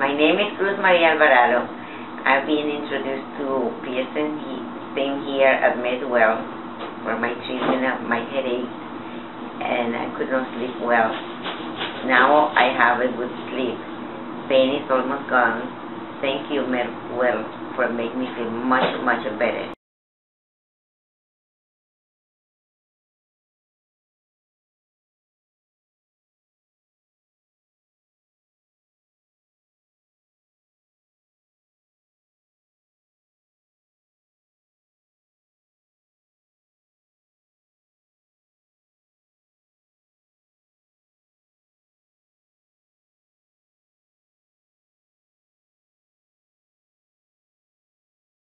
My name is Cruz Maria Alvarado. I've been introduced to Pearson same here at Medwell for my treatment of my headache and I could not sleep well. Now I have a good sleep. Pain is almost gone. Thank you, Medwell, for making me feel much, much better.